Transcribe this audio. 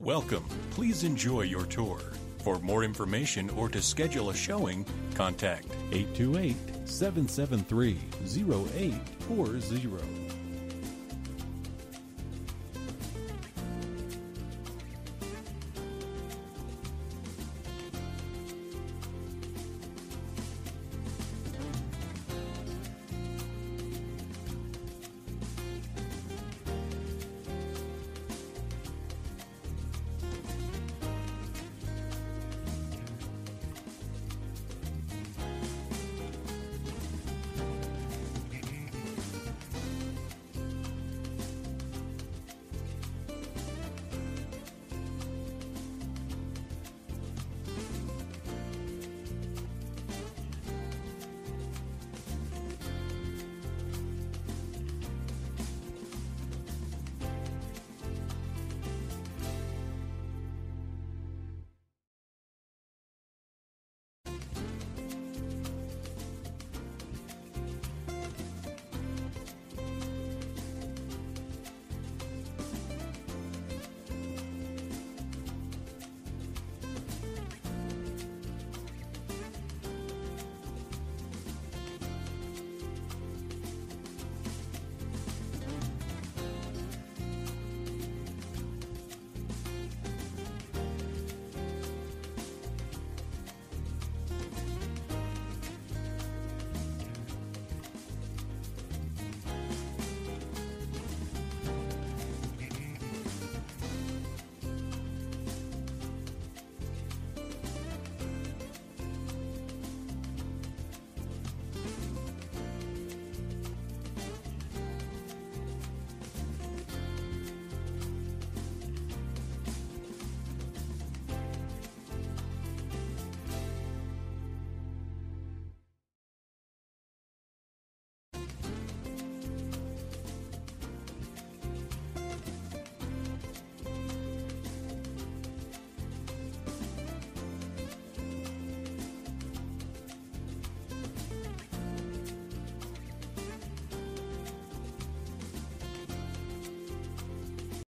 Welcome. Please enjoy your tour. For more information or to schedule a showing, contact 828 773 0840.